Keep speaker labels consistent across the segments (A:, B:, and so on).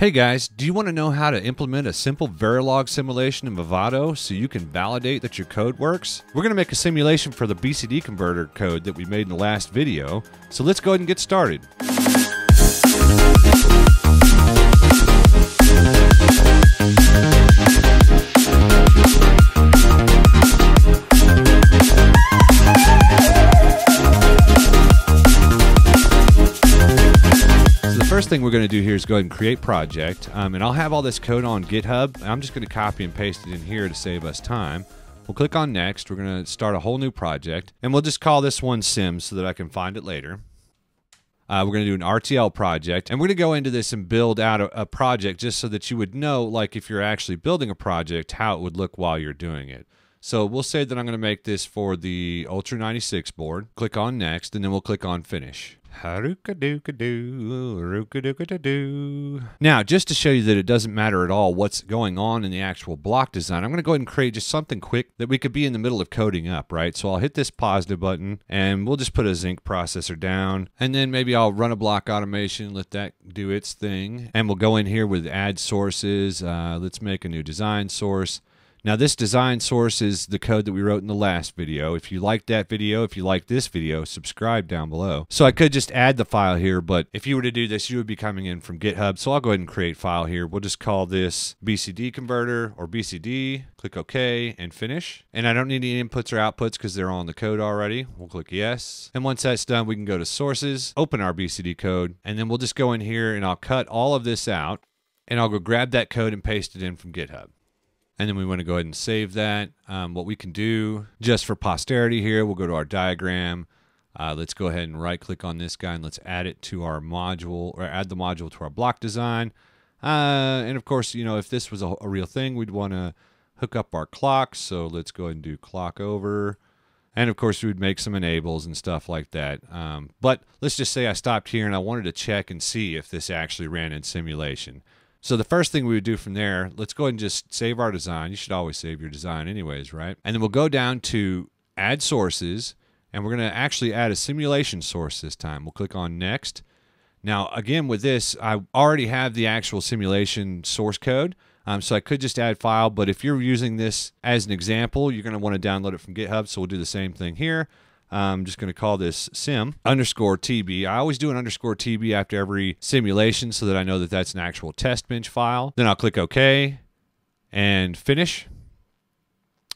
A: Hey guys, do you want to know how to implement a simple Verilog simulation in Vivado so you can validate that your code works? We're going to make a simulation for the BCD converter code that we made in the last video, so let's go ahead and get started. Thing we're going to do here is go ahead and create project. Um, and I'll have all this code on GitHub. I'm just going to copy and paste it in here to save us time. We'll click on next. We're going to start a whole new project. And we'll just call this one Sim so that I can find it later. Uh, we're going to do an RTL project. And we're going to go into this and build out a, a project just so that you would know, like if you're actually building a project, how it would look while you're doing it. So we'll say that I'm going to make this for the Ultra 96 board. Click on next, and then we'll click on finish. Now, just to show you that it doesn't matter at all what's going on in the actual block design, I'm going to go ahead and create just something quick that we could be in the middle of coding up, right? So I'll hit this positive button and we'll just put a Zynq processor down. And then maybe I'll run a block automation, let that do its thing. And we'll go in here with add sources. Uh, let's make a new design source. Now this design source is the code that we wrote in the last video. If you like that video, if you like this video, subscribe down below. So I could just add the file here, but if you were to do this, you would be coming in from GitHub. So I'll go ahead and create file here. We'll just call this BCD converter or BCD, click OK and finish. And I don't need any inputs or outputs because they're all in the code already. We'll click yes. And once that's done, we can go to sources, open our BCD code, and then we'll just go in here and I'll cut all of this out and I'll go grab that code and paste it in from GitHub and then we want to go ahead and save that. Um, what we can do just for posterity here, we'll go to our diagram. Uh, let's go ahead and right click on this guy and let's add it to our module or add the module to our block design. Uh, and of course, you know, if this was a, a real thing, we'd want to hook up our clock. So let's go ahead and do clock over. And of course, we would make some enables and stuff like that. Um, but let's just say I stopped here and I wanted to check and see if this actually ran in simulation. So the first thing we would do from there, let's go ahead and just save our design. You should always save your design anyways, right? And then we'll go down to add sources and we're going to actually add a simulation source this time. We'll click on next. Now, again, with this, I already have the actual simulation source code. Um, so I could just add file, but if you're using this as an example, you're going to want to download it from GitHub. So we'll do the same thing here. I'm just going to call this sim underscore TB. I always do an underscore TB after every simulation so that I know that that's an actual test bench file. Then I'll click OK and finish.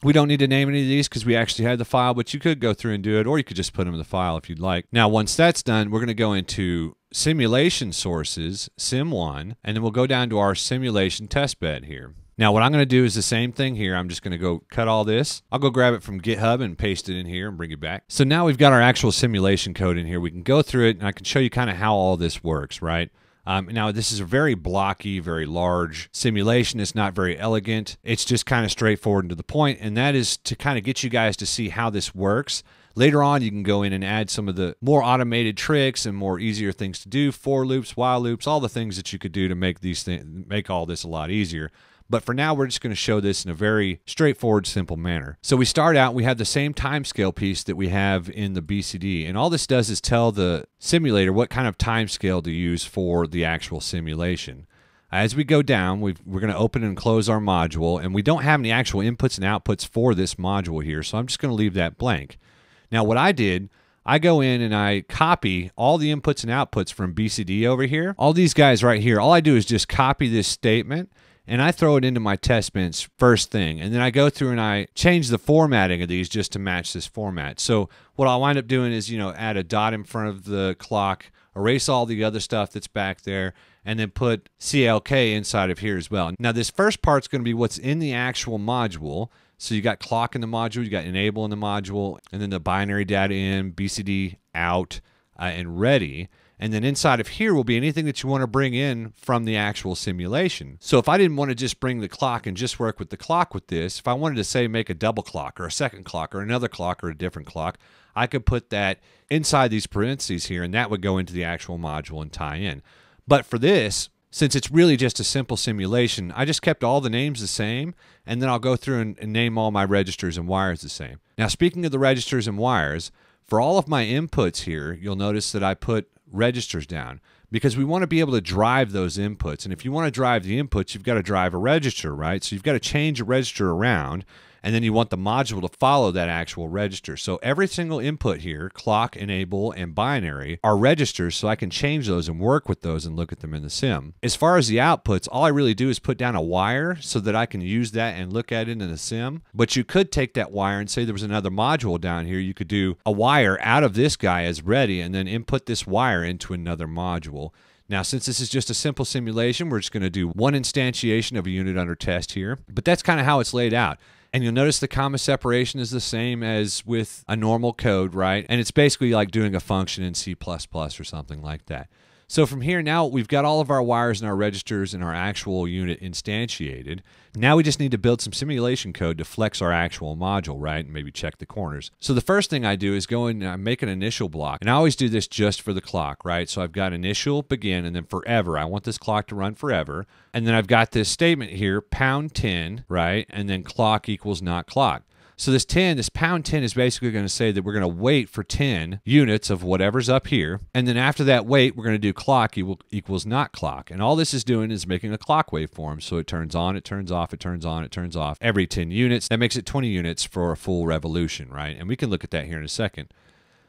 A: We don't need to name any of these because we actually had the file, but you could go through and do it, or you could just put them in the file if you'd like. Now, once that's done, we're going to go into simulation sources, sim1, and then we'll go down to our simulation test bed here. Now what I'm going to do is the same thing here. I'm just going to go cut all this. I'll go grab it from GitHub and paste it in here and bring it back. So now we've got our actual simulation code in here. We can go through it and I can show you kind of how all this works, right? Um, now, this is a very blocky, very large simulation. It's not very elegant. It's just kind of straightforward and to the point, and that is to kind of get you guys to see how this works. Later on, you can go in and add some of the more automated tricks and more easier things to do, for loops, while loops, all the things that you could do to make these make all this a lot easier. But for now, we're just going to show this in a very straightforward, simple manner. So we start out, we have the same timescale piece that we have in the BCD. And all this does is tell the simulator what kind of timescale to use for the actual simulation. As we go down, we are going to open and close our module, and we don't have any actual inputs and outputs for this module here, so I'm just going to leave that blank. Now, what I did, I go in and I copy all the inputs and outputs from BCD over here. All these guys right here, all I do is just copy this statement and I throw it into my test bench first thing. And then I go through and I change the formatting of these just to match this format. So what I'll wind up doing is, you know, add a dot in front of the clock, erase all the other stuff that's back there, and then put CLK inside of here as well. Now this first part's going to be what's in the actual module. So you got clock in the module, you got enable in the module, and then the binary data in, BCD out, uh, and ready. And then inside of here will be anything that you want to bring in from the actual simulation. So if I didn't want to just bring the clock and just work with the clock with this, if I wanted to say make a double clock or a second clock or another clock or a different clock, I could put that inside these parentheses here and that would go into the actual module and tie in. But for this, since it's really just a simple simulation, I just kept all the names the same, and then I'll go through and, and, name all my registers and wires the same. Now, speaking of the registers and wires, for all of my inputs here, you'll notice that I put registers down. because we want to be able to drive those inputs. And if you want to drive the inputs, you've got to drive a register, right? So you've got to change a register around and then you want the module to follow that actual register. So every single input here, clock, enable, and binary, are registers, so I can change those and work with those and look at them in the sim. As far as the outputs, all I really do is put down a wire so that I can use that and look at it in the sim. But you could take that wire and say there was another module down here. You could do a wire out of this guy as ready and then input this wire into another module. Now, since this is just a simple simulation, we're just going to do one instantiation of a unit under test here. But that's kind of how it's laid out. And you'll notice the comma separation is the same as with a normal code, right? And it's basically like doing a function in C++ or something like that. So from here now we've got all of our wires and our registers and our actual unit instantiated. Now we just need to build some simulation code to flex our actual module, right? And maybe check the corners. So the first thing I do is go in and I make an initial block. And I always do this just for the clock, right? So I've got initial, begin, and then forever. I want this clock to run forever. And then I've got this statement here, pound 10, right? And then clock equals not clock. So this 10, this pound 10 is basically going to say that we're going to wait for 10 units of whatever's up here. And then after that wait, we're going to do clock equals not clock. And all this is doing is making a clock waveform. So it turns on, it turns off, it turns on, it turns off every 10 units. That makes it 20 units for a full revolution, right? And we can look at that here in a second.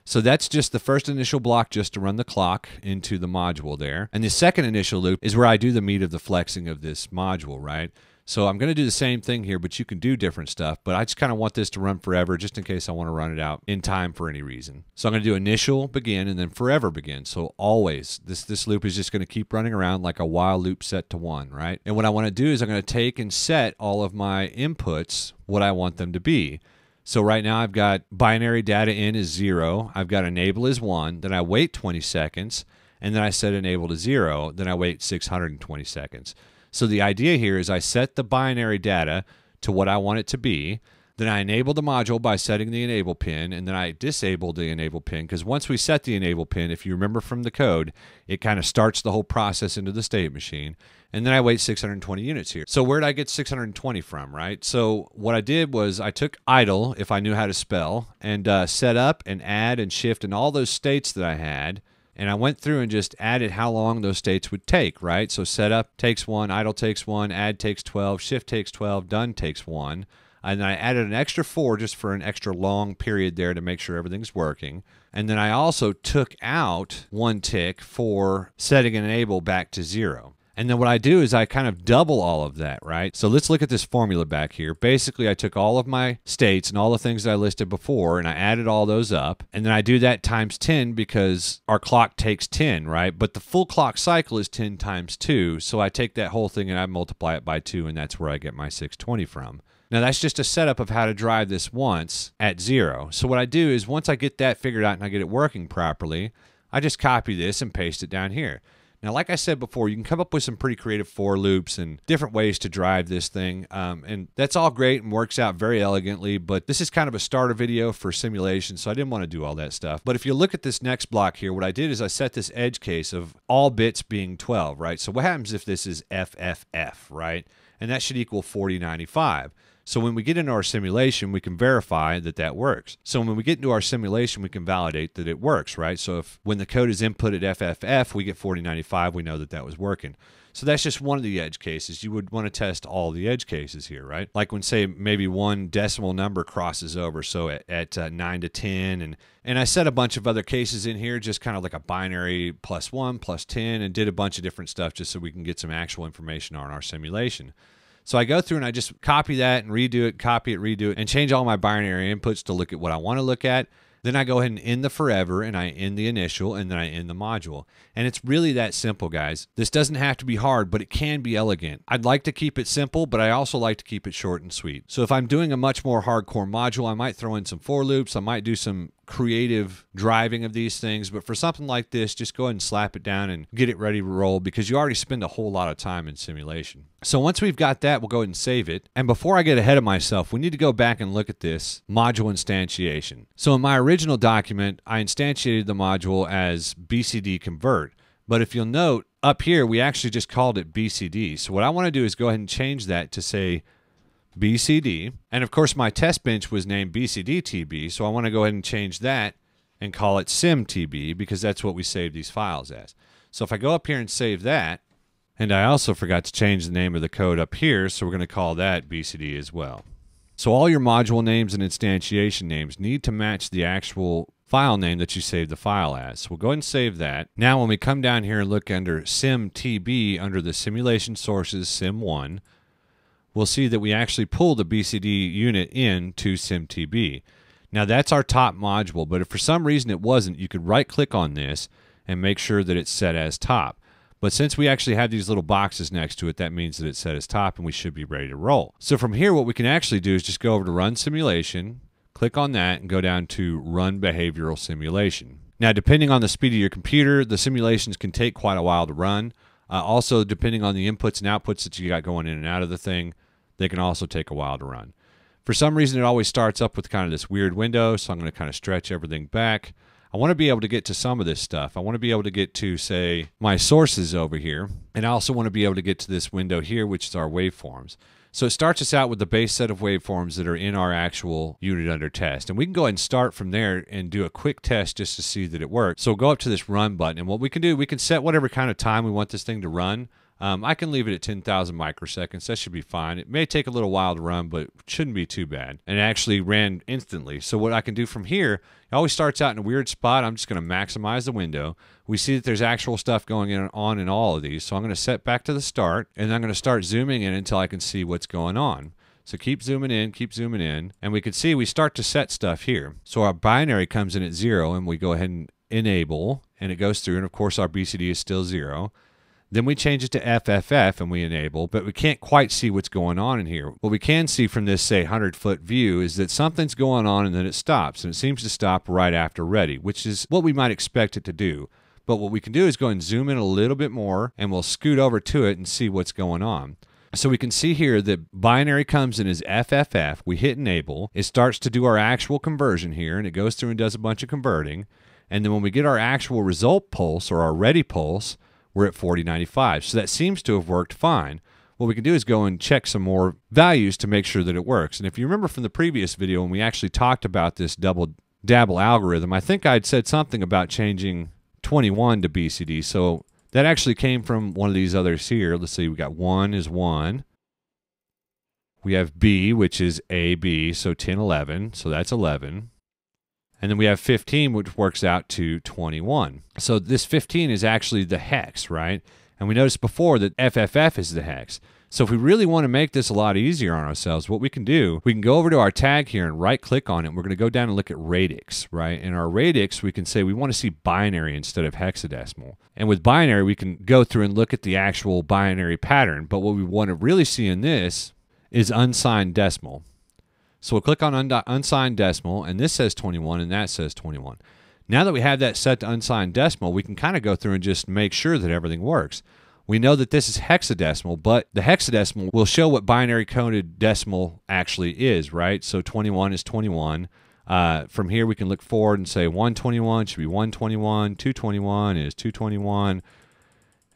A: So that's just the first initial block just to run the clock into the module there. And the second initial loop is where I do the meat of the flexing of this module, right? So I'm going to do the same thing here, but you can do different stuff. But I just kind of want this to run forever just in case I want to run it out in time for any reason. So I'm going to do initial begin and then forever begin. So always this, this loop is just going to keep running around like a while loop set to one, right? And what I want to do is I'm going to take and set all of my inputs what I want them to be. So right now I've got binary data in is zero. I've got enable is one. Then I wait 20 seconds and then I set enable to zero. Then I wait 620 seconds. So the idea here is I set the binary data to what I want it to be. Then I enable the module by setting the enable pin, and then I disable the enable pin because once we set the enable pin, if you remember from the code, it kind of starts the whole process into the state machine. And then I wait 620 units here. So where did I get 620 from, right? So what I did was I took idle, if I knew how to spell, and uh, set up and add and shift and all those states that I had and I went through and just added how long those states would take, right? So setup takes one, idle takes one, add takes 12, shift takes 12, done takes one. And then I added an extra four just for an extra long period there to make sure everything's working. And then I also took out one tick for setting and enable back to zero. And then what I do is I kind of double all of that, right? So let's look at this formula back here. Basically, I took all of my states and all the things that I listed before and I added all those up. And then I do that times 10 because our clock takes 10, right? But the full clock cycle is 10 times 2. So I take that whole thing and I multiply it by 2, and that's where I get my 620 from. Now that's just a setup of how to drive this once at zero. So what I do is once I get that figured out and I get it working properly, I just copy this and paste it down here. Now, like I said before, you can come up with some pretty creative for loops and different ways to drive this thing. Um, and that's all great and works out very elegantly, but this is kind of a starter video for simulation, so I didn't want to do all that stuff. But if you look at this next block here, what I did is I set this edge case of all bits being 12, right? So what happens if this is FFF, right? And that should equal 4095. So when we get into our simulation, we can verify that that works. So when we get into our simulation, we can validate that it works, right? So if when the code is input at FFF, we get 4095, we know that that was working. So that's just one of the edge cases. You would want to test all the edge cases here, right? Like when say maybe one decimal number crosses over, so at, at uh, 9 to 10 and and I set a bunch of other cases in here just kind of like a binary plus 1 plus 10 and did a bunch of different stuff just so we can get some actual information on our simulation. So I go through and I just copy that and redo it, copy it, redo it, and change all my binary inputs to look at what I want to look at. Then I go ahead and end the forever and I end the initial and then I end the module. And it's really that simple, guys. This doesn't have to be hard, but it can be elegant. I'd like to keep it simple, but I also like to keep it short and sweet. So if I'm doing a much more hardcore module, I might throw in some for loops. I might do some creative driving of these things. But for something like this, just go ahead and slap it down and get it ready to roll because you already spend a whole lot of time in simulation. So once we've got that, we'll go ahead and save it. And before I get ahead of myself, we need to go back and look at this module instantiation. So in my original document, I instantiated the module as BCD convert. But if you'll note, up here, we actually just called it BCD. So what I want to do is go ahead and change that to say BCD. And of course, my test bench was named BCDTB, so I want to go ahead and change that and call it SimTB because that's what we save these files as. So if I go up here and save that, and I also forgot to change the name of the code up here, so we're going to call that BCD as well. So all your module names and instantiation names need to match the actual file name that you saved the file as. So we'll go ahead and save that. Now when we come down here and look under SimTB under the simulation sources sim1, we'll see that we actually pull the BCD unit in to SimTB. Now that's our top module, but if for some reason it wasn't, you could right click on this and make sure that it's set as top. But since we actually have these little boxes next to it, that means that it's set as top and we should be ready to roll. So from here, what we can actually do is just go over to run simulation, click on that and go down to run behavioral simulation. Now, depending on the speed of your computer, the simulations can take quite a while to run. Uh, also, depending on the inputs and outputs that you got going in and out of the thing, they can also take a while to run. For some reason, it always starts up with kind of this weird window, so I'm going to kind of stretch everything back. I want to be able to get to some of this stuff. I want to be able to get to, say, my sources over here. And I also want to be able to get to this window here, which is our waveforms. So it starts us out with the base set of waveforms that are in our actual unit under test. And we can go ahead and start from there and do a quick test just to see that it works. So we'll go up to this run button. And what we can do, we can set whatever kind of time we want this thing to run. Um, I can leave it at 10,000 microseconds. That should be fine. It may take a little while to run, but it shouldn't be too bad. And it actually ran instantly. So what I can do from here, it always starts out in a weird spot. I'm just going to maximize the window. We see that there's actual stuff going on in all of these. So I'm going to set back to the start, and I'm going to start zooming in until I can see what's going on. So keep zooming in, keep zooming in, and we can see we start to set stuff here. So our binary comes in at zero, and we go ahead and enable, and it goes through, and of course our BCD is still zero. Then we change it to FFF and we enable, but we can't quite see what's going on in here. What we can see from this, say, 100 foot view is that something's going on and then it stops. And it seems to stop right after ready, which is what we might expect it to do. But what we can do is go and zoom in a little bit more and we'll scoot over to it and see what's going on. So we can see here that binary comes in as FFF. We hit enable. It starts to do our actual conversion here and it goes through and does a bunch of converting. And then when we get our actual result pulse or our ready pulse, we're at 4095. So that seems to have worked fine. What we can do is go and check some more values to make sure that it works. And if you remember from the previous video when we actually talked about this double dabble algorithm, I think I'd said something about changing 21 to BCD. So that actually came from one of these others here. Let's see, we got 1 is 1. We have B, which is AB, so 10, 11. So that's 11. And then we have 15, which works out to 21. So this 15 is actually the hex, right? And we noticed before that FFF is the hex. So if we really want to make this a lot easier on ourselves, what we can do, we can go over to our tag here and right click on it. We're going to go down and look at radix, right? In our radix, we can say we want to see binary instead of hexadecimal. And with binary, we can go through and look at the actual binary pattern. But what we want to really see in this is unsigned decimal. So we'll click on unsigned decimal, and this says 21, and that says 21. Now that we have that set to unsigned decimal, we can kind of go through and just make sure that everything works. We know that this is hexadecimal, but the hexadecimal will show what binary coded decimal actually is, right? So 21 is 21. Uh, from here, we can look forward and say 121 should be 121, 221 is 221,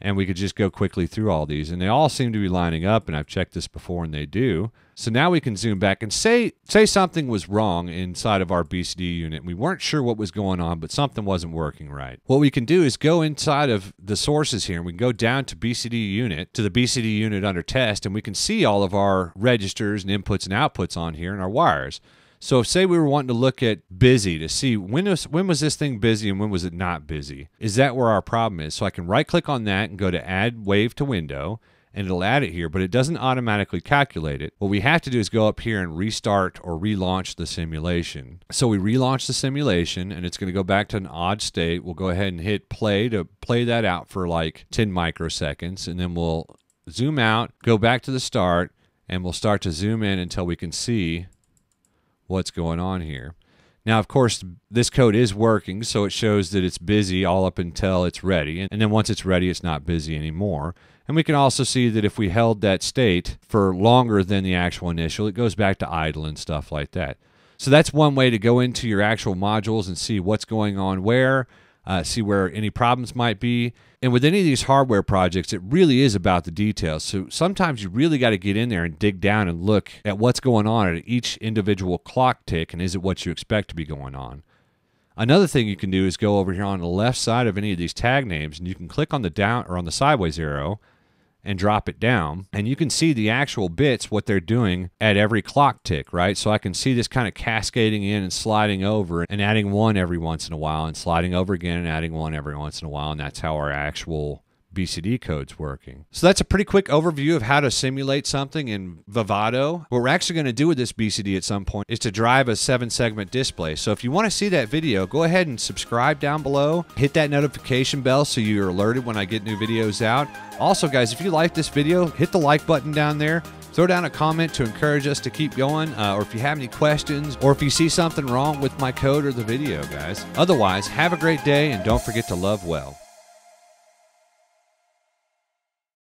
A: and we could just go quickly through all these and they all seem to be lining up and I've checked this before and they do. So now we can zoom back and say say something was wrong inside of our BCD unit. We weren't sure what was going on, but something wasn't working right. What we can do is go inside of the sources here and we can go down to BCD unit to the BCD unit under test and we can see all of our registers and inputs and outputs on here and our wires. So, if say we were wanting to look at busy to see when was when was this thing busy and when was it not busy? Is that where our problem is? So I can right click on that and go to add wave to window and it'll add it here, but it doesn't automatically calculate it. What we have to do is go up here and restart or relaunch the simulation. So we relaunch the simulation and it's going to go back to an odd state. We'll go ahead and hit play to play that out for like 10 microseconds and then we'll zoom out, go back to the start, and we'll start to zoom in until we can see what's going on here. Now, of course, this code is working, so it shows that it's busy all up until it's ready. And then once it's ready, it's not busy anymore. And we can also see that if we held that state for longer than the actual initial, it goes back to idle and stuff like that. So that's one way to go into your actual modules and see what's going on where uh, see where any problems might be. And with any of these hardware projects, it really is about the details. So sometimes you really got to get in there and dig down and look at what's going on at each individual clock tick and is it what you expect to be going on. Another thing you can do is go over here on the left side of any of these tag names and you can click on the down or on the sideways arrow and drop it down. And you can see the actual bits what they're doing at every clock tick right? So i can see this kind of cascading in and sliding over and adding one every once in a while and sliding over again and adding one every once in a while. And that's how our actual BCD code's working. So that's a pretty quick overview of how to simulate something in Vivado. What we're actually going to do with this BCD at some point is to drive a seven segment display. So if you want to see that video, go ahead and subscribe down below. Hit that notification bell so you're alerted when I get new videos out. Also, guys, if you like this video, hit the like button down there. Throw down a comment to encourage us to keep going, uh, or if you have any questions, or if you see something wrong with my code or the video, guys. Otherwise, have a great day and don't forget to love well.